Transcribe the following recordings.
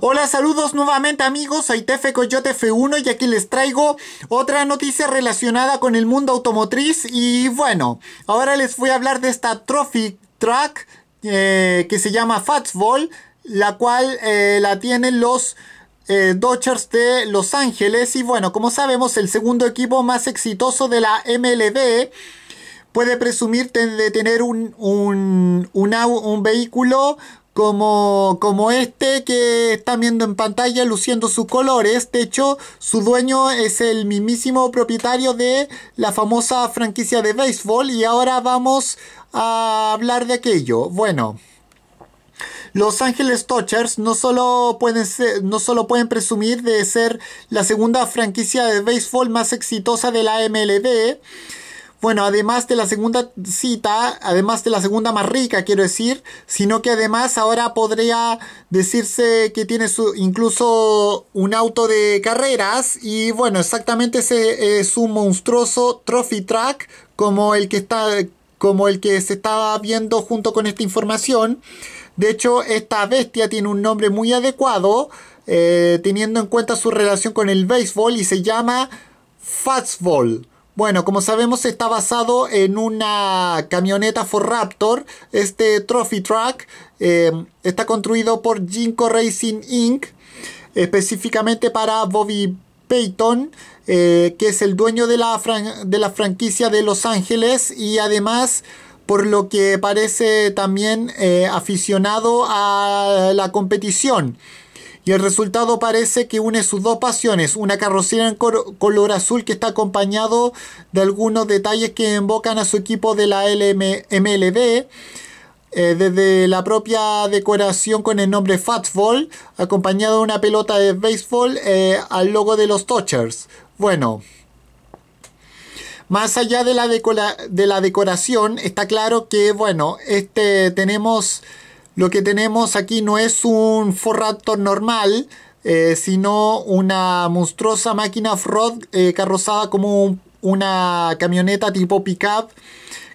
Hola, saludos nuevamente amigos, soy Tefe Coyote F1 y aquí les traigo otra noticia relacionada con el mundo automotriz. Y bueno, ahora les voy a hablar de esta Trophy Track eh, que se llama Fatsball, la cual eh, la tienen los eh, Dodgers de Los Ángeles. Y bueno, como sabemos el segundo equipo más exitoso de la MLB puede presumir de tener un, un, un vehículo como, como este que están viendo en pantalla luciendo sus colores. De hecho, su dueño es el mismísimo propietario de la famosa franquicia de béisbol y ahora vamos a hablar de aquello. Bueno. Los Ángeles Dodgers no solo, pueden no solo pueden presumir de ser la segunda franquicia de béisbol más exitosa de la MLB, bueno, además de la segunda cita, además de la segunda más rica, quiero decir, sino que además ahora podría decirse que tiene su, incluso un auto de carreras y bueno, exactamente ese es un monstruoso trophy track como el que está como el que se estaba viendo junto con esta información. De hecho, esta bestia tiene un nombre muy adecuado, eh, teniendo en cuenta su relación con el béisbol y se llama Fastball. Bueno, como sabemos está basado en una camioneta Ford Raptor, este Trophy Truck. Eh, está construido por Jinko Racing Inc. Específicamente para Bobby Payton, eh, que es el dueño de la, de la franquicia de Los Ángeles y además por lo que parece también eh, aficionado a la competición y el resultado parece que une sus dos pasiones, una carrocería en color azul que está acompañado de algunos detalles que invocan a su equipo de la MLB, eh, desde la propia decoración con el nombre Fastball, acompañado de una pelota de béisbol eh, al logo de los Dodgers. Bueno, más allá de la, de la decoración, está claro que, bueno, este tenemos lo que tenemos aquí no es un Ford Raptor normal, eh, sino una monstruosa máquina off-road eh, carrozada como una camioneta tipo pickup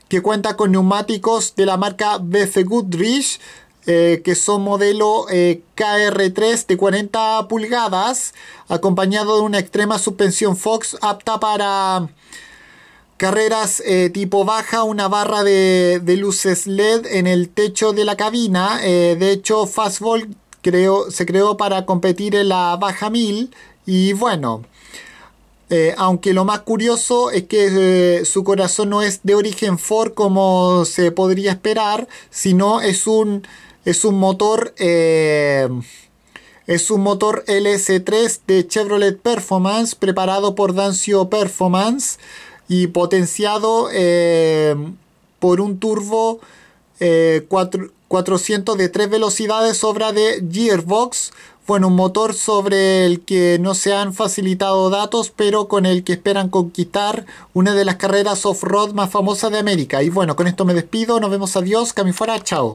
que cuenta con neumáticos de la marca BF Goodrich, eh, que son modelo KR3 de 40 pulgadas, acompañado de una extrema suspensión Fox apta para Carreras eh, tipo baja, una barra de, luces LED en el techo de la cabina. Eh, de hecho, Fastball se creó para competir en la baja 1000. Y bueno, eh, aunque lo más curioso es que su corazón no es de origen Ford como se podría esperar, sino es un, es un motor... Es un motor LS3 de Chevrolet Performance preparado por Dancio Performance y potenciado eh, por un turbo 400 eh, de 3 velocidades obra de Gearbox. Bueno, un motor sobre el que no se han facilitado datos, pero con el que esperan conquistar una de las carreras off-road más famosas de América. Y bueno, con esto me despido, nos vemos, adiós, que fuera, chao.